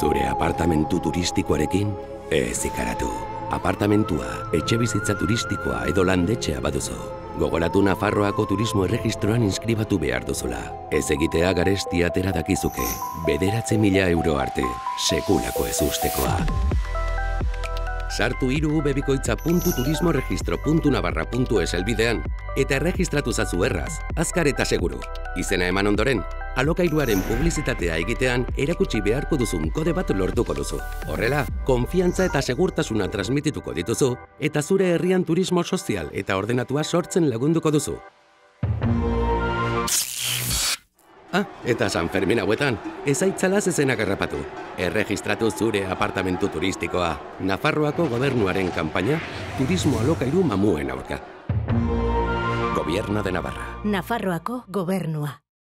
Zure apartamentu turistikoarekin ez ikaratu. Apartamentua, etxe bizitza turistikoa edo landetxea baduzu. Gogoratu Nafarroako turismo erregistroan inskribatu behar duzula. Ez egitea garesti atera dakizuke. Bederatze mila euro arte, sekulako ez ustekoa. Sartu iru ubebikoitza.turismoregistro.navarra.es elbidean eta erregistratu zazu erraz, azkar eta seguru. Izena eman ondoren, alokairuaren publizitatea egitean erakutsi beharko duzun kode bat lortuko duzu. Horrela, konfiantza eta segurtasuna transmitituko dituzu eta zure herrian turismo sozial eta ordenatua sortzen lagunduko duzu. Ah, eta San Fermin hauetan, ez aitzala zezenak errapatu. Erregistratu zure apartamentu turistikoa, Nafarroako gobernuaren kanpaina, turismo alokairu mamuen aurka. Gobierno de Navarra. Nafarroako gobernua.